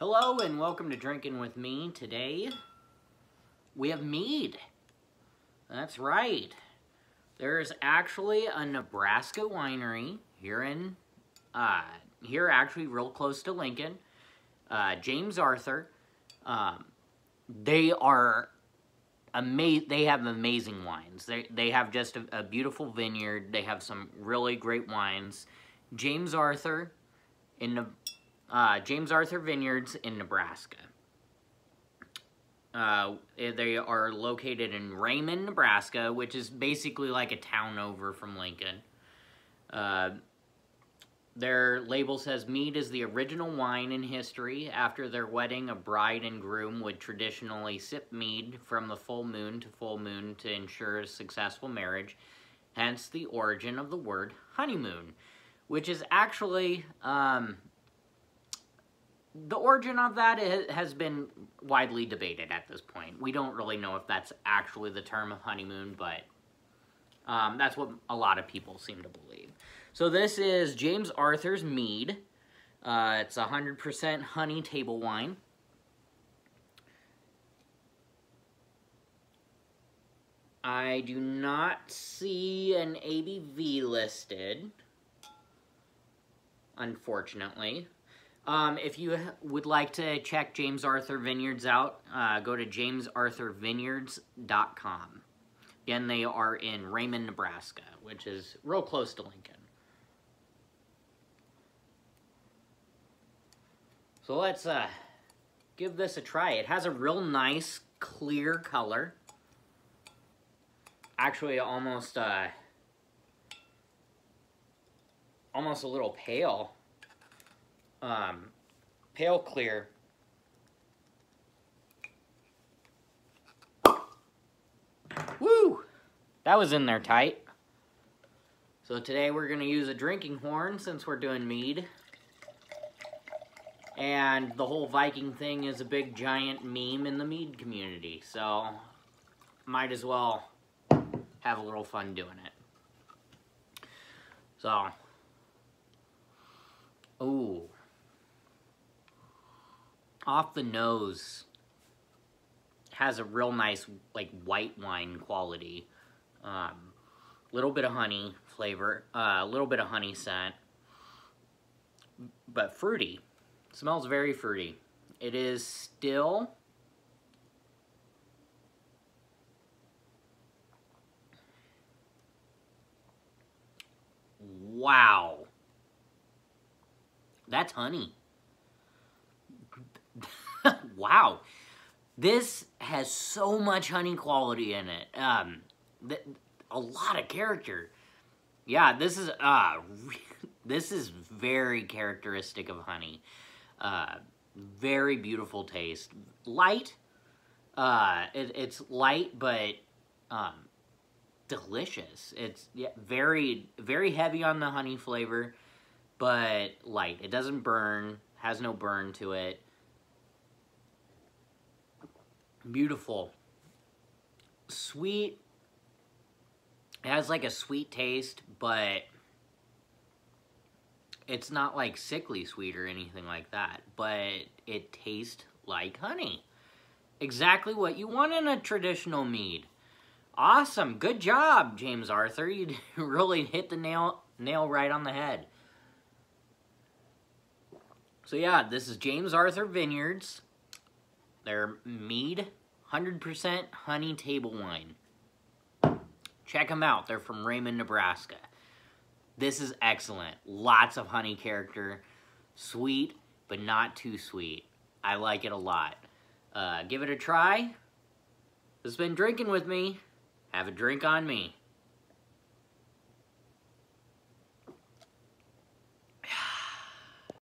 Hello and welcome to Drinking With Me. Today, we have mead. That's right. There's actually a Nebraska winery here in, uh, here actually real close to Lincoln. Uh, James Arthur. Um, they are amazing. They have amazing wines. They, they have just a, a beautiful vineyard. They have some really great wines. James Arthur in the uh, James Arthur Vineyards in Nebraska. Uh, they are located in Raymond, Nebraska, which is basically like a town over from Lincoln. Uh, their label says mead is the original wine in history. After their wedding, a bride and groom would traditionally sip mead from the full moon to full moon to ensure a successful marriage, hence the origin of the word honeymoon, which is actually um, the origin of that has been widely debated at this point. We don't really know if that's actually the term of honeymoon, but um, that's what a lot of people seem to believe. So this is James Arthur's Mead. Uh, it's 100% honey table wine. I do not see an ABV listed, unfortunately. Um, if you would like to check James Arthur Vineyards out, uh, go to jamesarthurvineyards.com. Again, they are in Raymond, Nebraska, which is real close to Lincoln. So let's uh, give this a try. It has a real nice, clear color. Actually, almost, uh, almost a little pale um, pale clear. Woo! That was in there tight. So today we're going to use a drinking horn since we're doing mead. And the whole Viking thing is a big giant meme in the mead community. So might as well have a little fun doing it. So, ooh off the nose has a real nice like white wine quality. Um, little bit of honey flavor, a uh, little bit of honey scent, but fruity. Smells very fruity. It is still Wow. That's honey. wow. This has so much honey quality in it. Um, a lot of character. Yeah, this is uh, this is very characteristic of honey. Uh, very beautiful taste. Light. Uh, it, it's light, but um, delicious. It's yeah, very very heavy on the honey flavor, but light. It doesn't burn. Has no burn to it. Beautiful. Sweet. It has like a sweet taste, but it's not like sickly sweet or anything like that. But it tastes like honey. Exactly what you want in a traditional mead. Awesome. Good job, James Arthur. You really hit the nail nail right on the head. So yeah, this is James Arthur Vineyards. They're mead, 100% honey table wine. Check them out. They're from Raymond, Nebraska. This is excellent. Lots of honey character. Sweet, but not too sweet. I like it a lot. Uh, give it a try. This has been Drinking With Me. Have a drink on me.